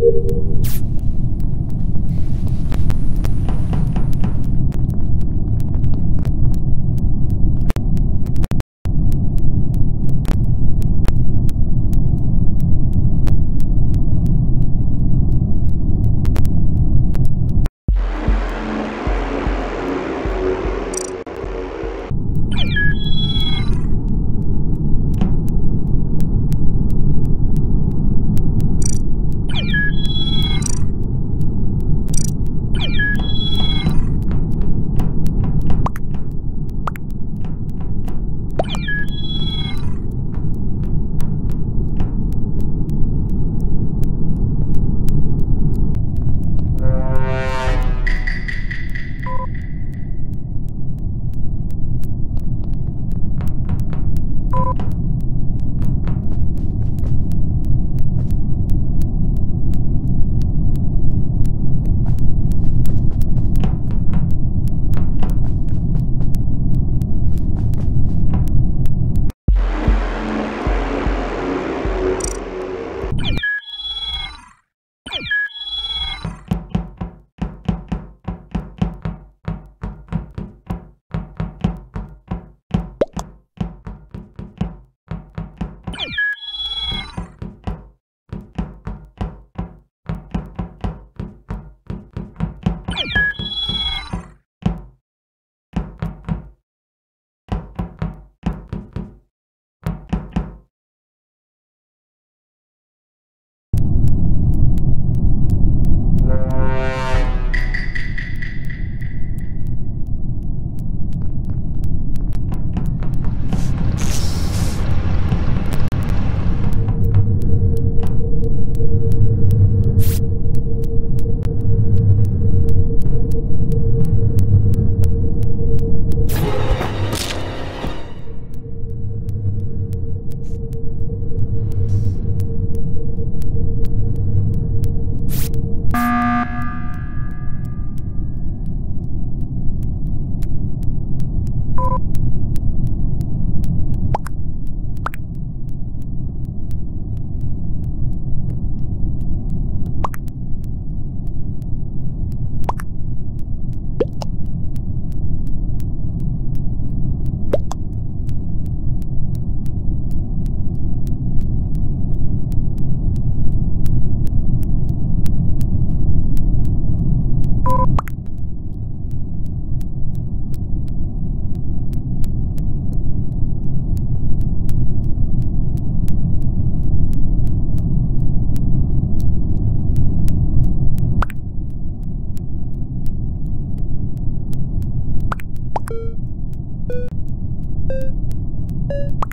you. you